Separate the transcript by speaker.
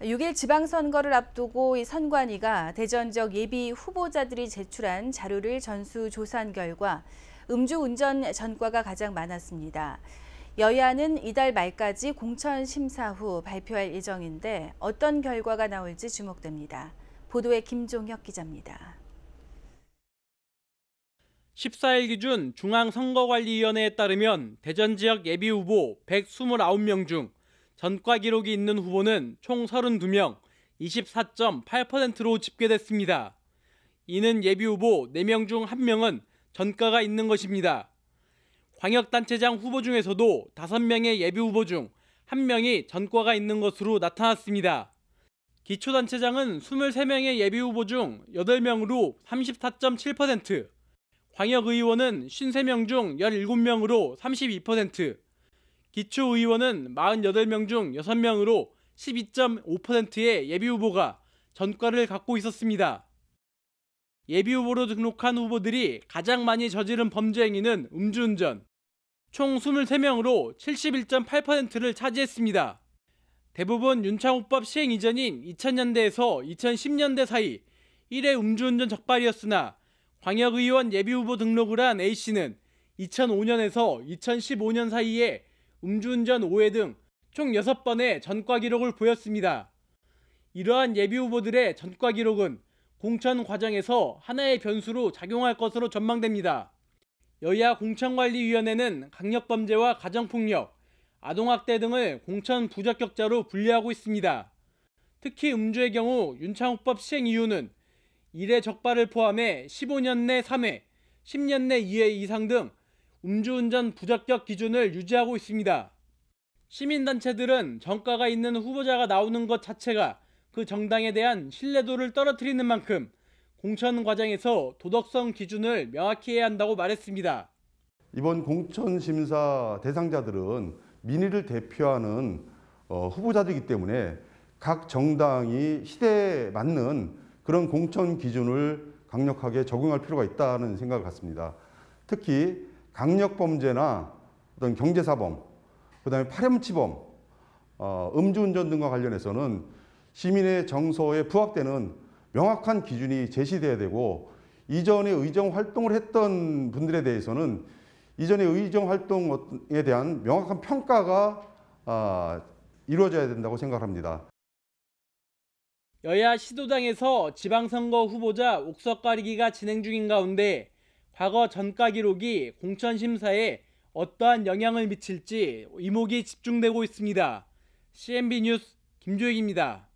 Speaker 1: 6일 지방선거를 앞두고 이 선관위가 대전 지역 예비 후보자들이 제출한 자료를 전수 조사한 결과 음주운전 전과가 가장 많았습니다. 여야는 이달 말까지 공천 심사 후 발표할 예정인데 어떤 결과가 나올지 주목됩니다. 보도에 김종혁 기자입니다.
Speaker 2: 14일 기준 중앙선거관리위원회에 따르면 대전 지역 예비 후보 129명 중 전과 기록이 있는 후보는 총 32명, 24.8%로 집계됐습니다. 이는 예비 후보 4명 중 1명은 전과가 있는 것입니다. 광역단체장 후보 중에서도 5명의 예비 후보 중 1명이 전과가 있는 것으로 나타났습니다. 기초단체장은 23명의 예비 후보 중 8명으로 34.7%, 광역의원은 53명 중 17명으로 32%, 기초의원은 48명 중 6명으로 12.5%의 예비후보가 전과를 갖고 있었습니다. 예비후보로 등록한 후보들이 가장 많이 저지른 범죄 행위는 음주운전. 총 23명으로 71.8%를 차지했습니다. 대부분 윤창호법 시행 이전인 2000년대에서 2010년대 사이 1회 음주운전 적발이었으나 광역의원 예비후보 등록을 한 A씨는 2005년에서 2015년 사이에 음주운전 5회 등총 6번의 전과 기록을 보였습니다. 이러한 예비 후보들의 전과 기록은 공천 과정에서 하나의 변수로 작용할 것으로 전망됩니다. 여야 공천관리위원회는 강력범죄와 가정폭력, 아동학대 등을 공천 부적격자로 분류하고 있습니다. 특히 음주의 경우 윤창호법 시행 이유는 1회 적발을 포함해 15년 내 3회, 10년 내 2회 이상 등 음주운전 부적격 기준을 유지하고 있습니다. 시민단체들은 정가가 있는 후보자가 나오는 것 자체가 그 정당에 대한 신뢰도를 떨어뜨리는 만큼 공천 과정에서 도덕성 기준을 명확히 해야 한다고 말했습니다.
Speaker 3: 이번 공천 심사 대상자들은 민의를 대표하는 어, 후보자들이기 때문에 각 정당이 시대에 맞는 그런 공천 기준을 강력하게 적용할 필요가 있다는 생각을 갖습니다. 특히 강력범죄나 어떤 경제사범, 그 다음에 파렴치범, 어, 음주운전 등과 관련해서는 시민의 정서에 부합되는 명확한 기준이 제시돼야 되고 이전에 의정 활동을 했던 분들에 대해서는 이전의 의정 활동에 대한 명확한 평가가 아, 이루어져야 된다고 생각합니다.
Speaker 2: 여야 시도당에서 지방선거 후보자 옥석 가리기가 진행 중인 가운데 과거 전가 기록이 공천 심사에 어떠한 영향을 미칠지 이목이 집중되고 있습니다. CNB 뉴스 김조익입니다.